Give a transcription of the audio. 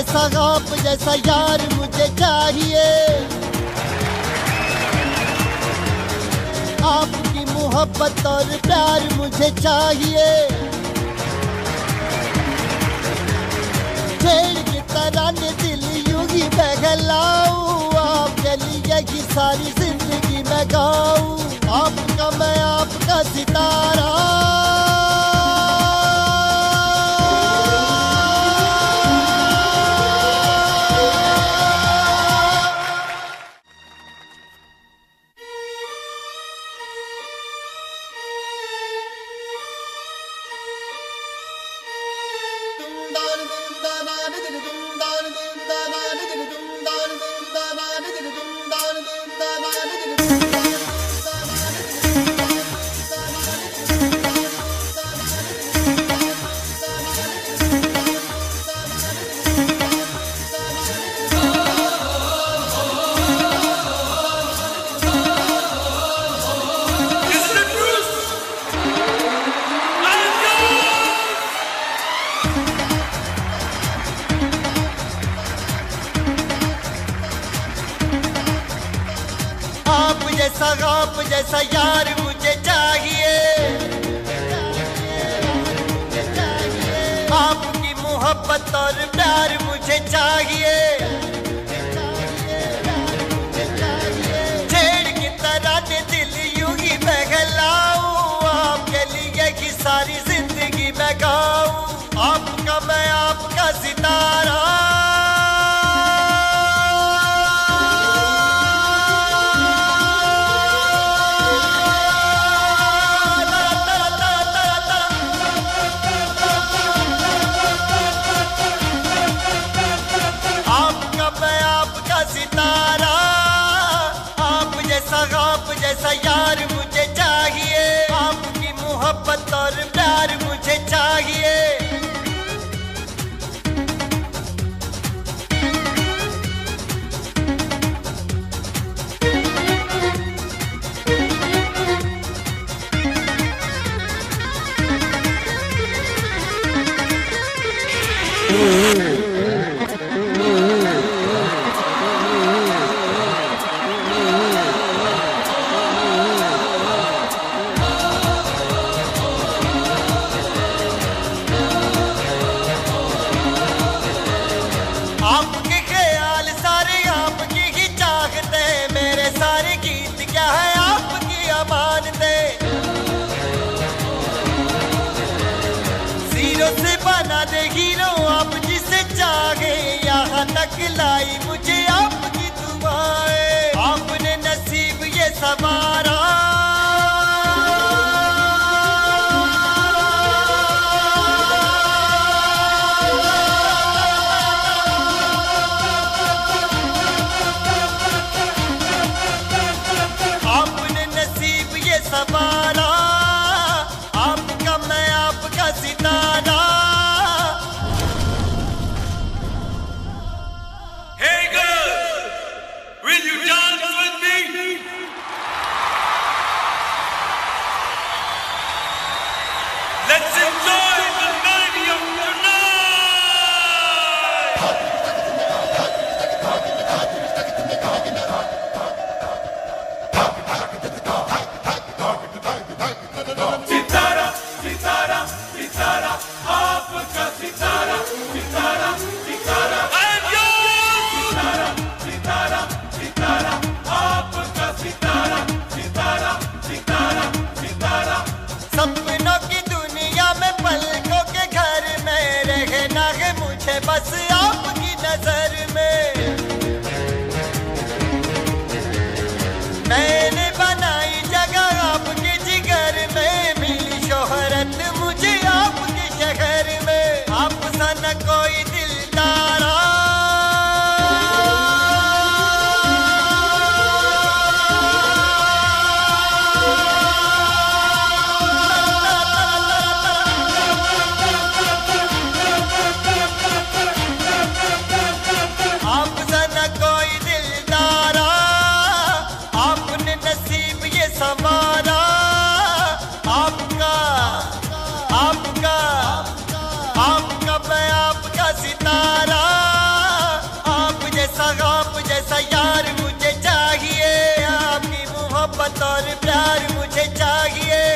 जैसा आप, जैसा यार मुझे चाहिए। आपकी मोहब्बत और प्यार मुझे चाहिए। की तरह दिल युगी ही मैं चली आपके लिए सारी ज़िंदगी मैं गाऊ। आप जैसा यार मुझे चाहिए। आपकी मोहब्बत और प्यार मुझे चाहिए। आप जैसा यार मुझे चाहिए आपकी मोहब्बत और प्यार मुझे चाहिए Ooh. खिलाई मुझे। है बस आपकी नज़र में। प्यार मुझे चाहिए।